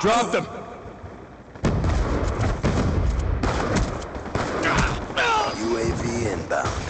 Drop them! UAV inbound.